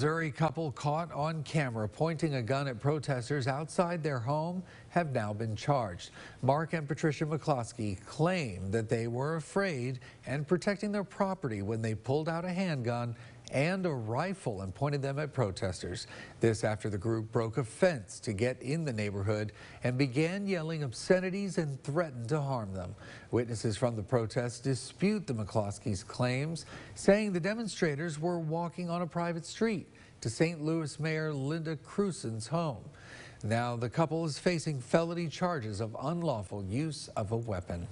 Missouri couple caught on camera pointing a gun at protesters outside their home have now been charged. Mark and Patricia McCloskey claim that they were afraid and protecting their property when they pulled out a handgun and a rifle and pointed them at protesters. This after the group broke a fence to get in the neighborhood and began yelling obscenities and threatened to harm them. Witnesses from the protests dispute the McCloskeys' claims, saying the demonstrators were walking on a private street to St. Louis Mayor Lyda Krewson's home. Now the couple is facing felony charges of unlawful use of a weapon.